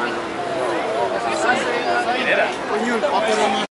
サイレラというパトロニー。